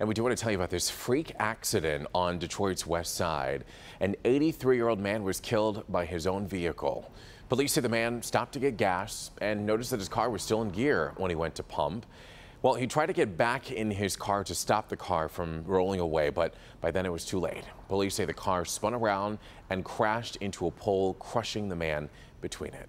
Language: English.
And we do want to tell you about this freak accident on Detroit's west side. An 83 year old man was killed by his own vehicle. Police say the man stopped to get gas and noticed that his car was still in gear when he went to pump. Well, he tried to get back in his car to stop the car from rolling away, but by then it was too late. Police say the car spun around and crashed into a pole, crushing the man between it.